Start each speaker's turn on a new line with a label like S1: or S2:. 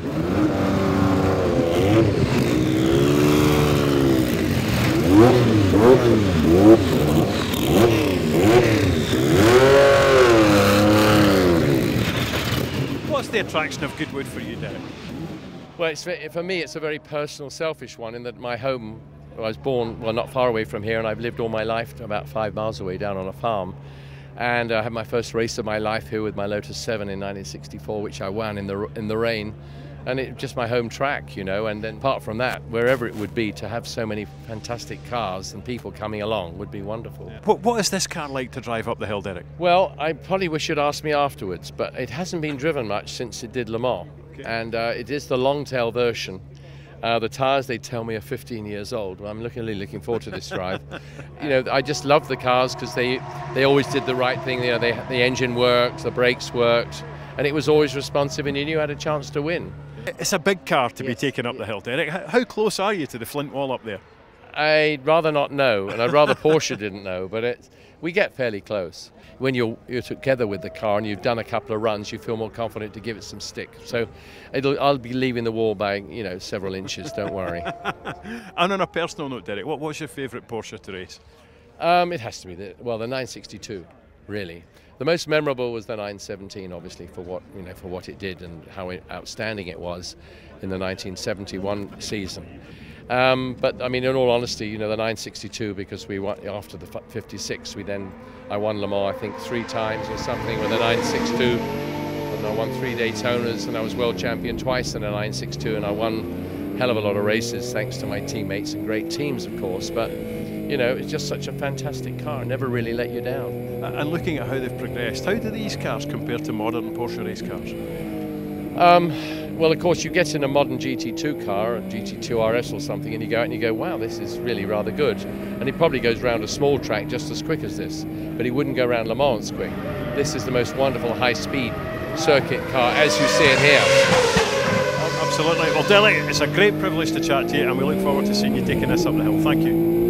S1: What's the attraction of Goodwood for you, Derek?
S2: Well, for me, it's a very personal, selfish one in that my home, I was born, well, not far away from here, and I've lived all my life about five miles away down on a farm. And I had my first race of my life here with my Lotus 7 in 1964, which I won in the, in the rain. And it just my home track, you know. And then apart from that, wherever it would be, to have so many fantastic cars and people coming along would be wonderful.
S1: What, what is this car like to drive up the hill, Derek?
S2: Well, I probably wish you'd asked me afterwards, but it hasn't been driven much since it did Le Mans. And uh, it is the long tail version. Uh, the tyres, they tell me, are 15 years old. Well, I'm looking, really looking forward to this drive. you know, I just love the cars because they, they always did the right thing. You know, they, the engine worked, the brakes worked, and it was always responsive, and you knew you had a chance to win.
S1: It's a big car to be taken up the hill, Derek. How, close are you to the Flint Wall up there?
S2: I'd rather not know, and I'd rather Porsche didn't know, but it, we get fairly close. When you're, you're together with the car and you've done a couple of runs, you feel more confident to give it some stick. So it'll, I'll be leaving the wall by you know several inches. Don't worry.
S1: And on a personal note, Derek, what, what's your favourite Porsche to race?
S2: Um, it has to be the well the 962, really. The most memorable was the 917, obviously for what you know for what it did and how outstanding it was in the 1971 season. Um, but I mean, in all honesty, you know the 962 because we won after the 56, we then I won Le Mans I think three times or something with the 962. And I won three Daytonas and I was world champion twice in a 962 and I won a hell of a lot of races thanks to my teammates and great teams, of course. But you know, it's just such a fantastic car. Never really let you down.
S1: And looking at how they've progressed, how do these cars compare to modern Porsche race cars?
S2: Um, well, of course, you get in a modern GT2 car, a GT2 RS or something, and you go out and you go, wow, this is really rather good. And he probably goes round a small track just as quick as this, but he wouldn't go round Le Mans quick. This is the most wonderful high-speed circuit car, as you see it here.
S1: Absolutely. Well, Derek, it's a great privilege to chat to you, and we look forward to seeing you taking this up the hill. Thank you.